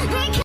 I